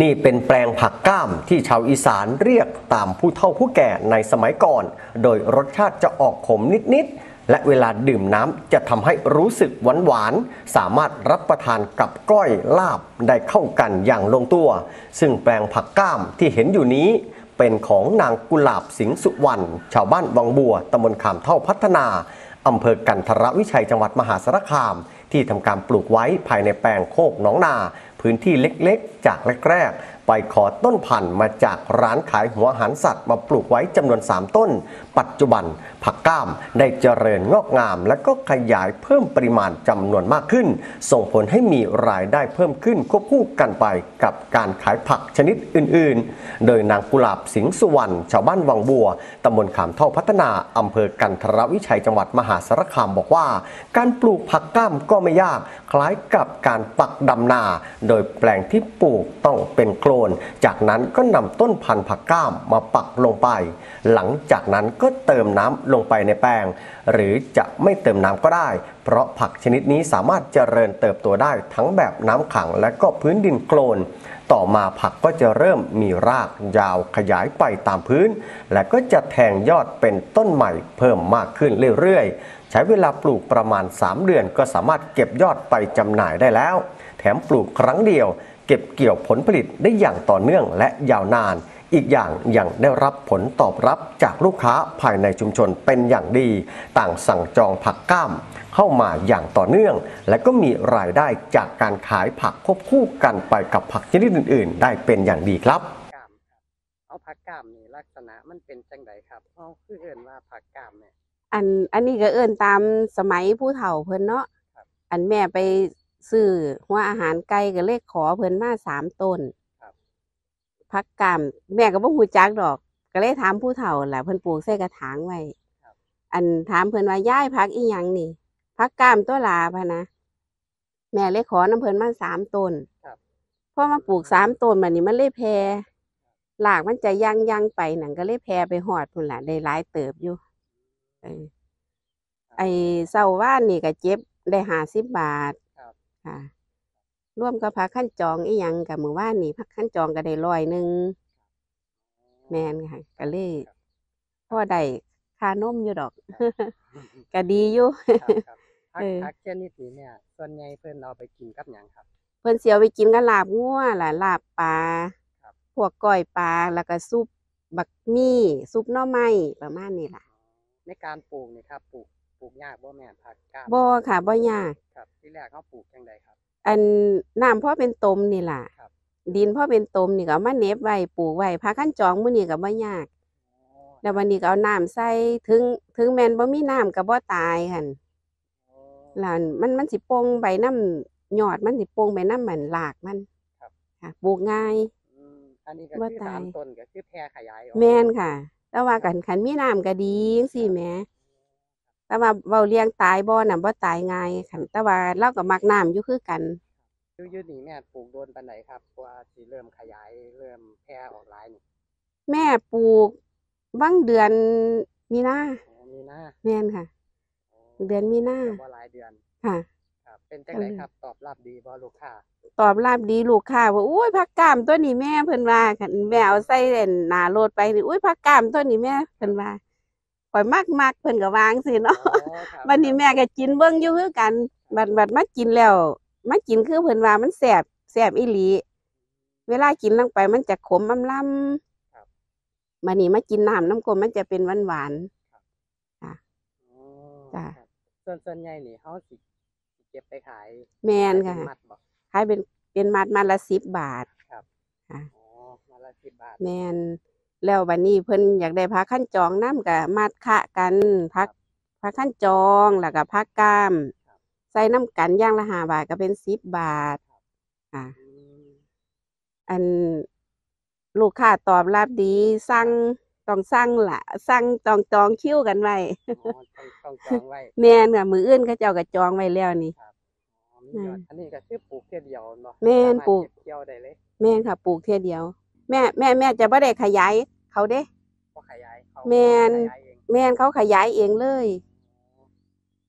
นี่เป็นแปลงผักก้ามที่ชาวอีสานเรียกตามผู้เฒ่าผู้แก่ในสมัยก่อน โดยรสชาติจะออกขมนิด ๆ และเวลาดื่มน้ำจะทำให้รู้สึกหวาน ๆ สามารถรับประทานกับก้อยลาบได้เข้ากันอย่างลงตัว ซึ่งแปลงผักก้ามที่เห็นอยู่นี้ เป็นของนางกุหลาบสิงสุวรรณชาวบ้านวังบัวตำบลขามเท่าพัฒนาอำเภอกันทรวิชัยจังหวัดมหาสารคาม ที่ทำการปลูกไว้ภายในแปลงโคกหนองนา พื้นที่เล็กๆ จากแรกๆ ไปขอต้นพันธุ์มาจากร้านขายหัวหารสัตว์มาปลูกไว้จำนวน 3 ต้น ปัจจุบันผักก้ามได้เจริญงอกงาม และก็ขยายเพิ่มปริมาณจำนวนมากขึ้น ส่งผลให้มีรายได้เพิ่มขึ้นควบคู่กันไปกับการขายผักชนิดอื่นๆ โดยนางกุหลาบสิงห์สุวรรณชาวบ้านวังบัวตำบลขามเท่าพัฒนาอำเภอกันทรวิชัยจังหวัดมหาสารคามบอกว่า การปลูกผักก้ามก็ไม่ยาก คล้ายกับการปักดำนาโดโดยแปลงที่ปลูกต้องเป็นโคลน จากนั้นก็นำต้นพันธุ์ผักก้ามมาปักลงไป หลังจากนั้นก็เติมน้ำลงไปในแปลง หรือจะไม่เติมน้ำก็ได้ เพราะผักชนิดนี้สามารถเจริญเติบโตได้ทั้งแบบน้ำขังและก็พื้นดินโคลน ต่อมาผักก็จะเริ่มมีรากยาวขยายไปตามพื้น และก็จะแทงยอดเป็นต้นใหม่เพิ่มมากขึ้นเรื่อยๆ ใช้เวลาปลูกประมาณ 3 เดือนก็สามารถเก็บยอดไปจำหน่ายได้แล้ว แถมปลูกครั้งเดียว เก็บเกี่ยวผลผลิตได้อย่างต่อเนื่องและยาวนานอีกอย่างยังได้รับผลตอบรับจากลูกค้าภายในชุมชนเป็นอย่างดี ต่างสั่งจองผักก้าม เข้ามาอย่างต่อเนื่อง และก็มีรายได้จากการขายผักควบคู่กันไปกับผักชนิดอื่น ๆ ได้เป็นอย่างดีครับกามครับเอาผักกามนี่ลักษณะมันเป็นจังไดครับเฮาคือเอิ้นว่าผักกามเนี่ยอันอันนี้ก็เอิ้นตามสมัยผู้เฒ่าเพิ่นเนาะครับอันแม่ไปซื้อหัวอาหารไก่ก็เลยขอเพิ่นมาสามต้นครับพักกามแม่ก็บ่ฮู้จักดอก ก็เลยถามผู้เฒ่าแหละเพิ่นปลูกใส่กระถางไว้ครับอันถามเพิ่นว่าย้ายพักอีหยังนี่ พักกามตัวลาพะนะแม่เลยขอน้ำเพิ่นมาสามต้นครับพอมาปลูกสามต้นมันนี่มันเลยแพร่หลากมันจะยังยังไปหนังก็เลยแพร่ไปหอดพุ่นละได้หลายเติบอยู่เออไอเสาว่านนี่ก็เจ็บได้ห้าสิบบาทครับค่ะร่วมกับพักขั้นจองอีหยังกับมือว่านนี่พักขั้นจองก็ได้ร้อยหนึ่งแมนค่ะก็เลยพ่อได้ค่านมอยู่ดอก ก็ดีอยู่ครับครับ ผักเออ ผักชนิดนี้เนี่ย ส่วนใหญ่เพิ่นเอาไปกินกับหยังครับ เพิ่นเสียวไปกินกับลาบงัวล่ะลาบปลาครับ พวกก้อยปลาแล้วก็ซุปบักมี่ ซุปหน่อไม้ประมาณนี้ล่ะในการปลูกนี่ครับปลูกปลูกยากบ่แม่นผักกามบ่ค่ะบ่ยาก ครับ ที่แรกเฮาปลูกจังไดครับ อันน้ำพ่อเป็นตมนี่ล่ะ ครับ ดินพ่อเป็นตมนี่ก็เอามาเน็บไว้ปลูกไว้พาขั้นจองมื้อนี้ก็บ่ยากอ๋อแล้ววันนี้ก็เอาน้ำใส่ถึงถึงแม่นบ่มีน้ำก็บ่ตายหั่น อ๋อแล้วมันมันสิโป่งใบน้ำยอดมันสิโป่งใบน้ำมันรากมันครับ ค่ะปลูกง่าย อืมอันนี้ก็บ่คือตายสามต้นก็คือแพร่ขยายออกแม่นค่ะ แต่ว่ากันคันมีน้ำก็ดีจังซี่แหมแต่ว่าเว้าเลี้ยงตายบ่น่ะบ่ตายง่ายคันแต่ว่าเราก็มักน้ำอยู่คือกัน อยู่อยู่นี่แม่ปลูกโดนปานใดครับกว่าสิเริ่มขยายเริ่มแพร่ออกหลายนี่แม่ปลูกบางเดือนมีนาอ๋อมีนาแม่นค่ะอ๋ เดือนมีนาก็บ่หลายเดือนค่ะ ครับ เป็นจังไดครับ ตอบรับดีบ่ลูกค้าตอบรับดีลูกค้าว่าอุ้ยผักกามตัวนี้แม่เพิ่นว่าคันแม่เอาใส่เล่นหน้ารถไปนี่อุ้ยผักกามตัวนี้แม่เพิ่นว่าข่อยมักมักเพิ่นก็วาจังซี่เนาะอ๋อครับวันนี้แม่ก็กินเบิ่งอยู่คือกัน บัดบัดมากินแล้วมากินคือเพิ่นว่ามันแซ่บแซ่บอีหลี เวลากินลงไปมันจะขมอำลำครับบัดนี้มากินน้ำน้ำกลมมันจะเป็นหวานหวานอ๋อจ้ะครับ ส่วนส่วนใหญ่นี่เฮาสิสิเก็บไปขายๆแม่นขายค่ะเป็นมัดบ่ขายเป็นเป็นมัดมัดละสิบบาท ครับค่ะ อ๋อมาละ10บาท แม่นแล้วบัดนี้เพิ่นอยากได้พักขั้นจองน้ำกับมัดคะกันพักพักขั้นจองแล้วก็พักกล้าม ใส่น้ำกันอย่างละห้าบาทก็เป็นสิบบาทค่ะอืมอันลูกค้าตอบรับดีสั่ง ต้องสั่งละสั่งจองจองคิวกันไว้อ๋อต้องต้องจองไว้แม่นค่ะมืออื่นเขาเจ้าก็จองไว้แล้วนี่ อ๋อมียอดอันนี้ก็คือปลูกเทื่อเดียวเนาะแม่นสาารถปลูกเก็บเกี่ยวได้เลยแม่นค่ะปลูกเท่ยเดียว แม่แม่แม่จะไม่ได้ขยายเขาเด้บ่ขยายเขาแม่น ขยายเอง แม่นเขาขยายเองเลยอ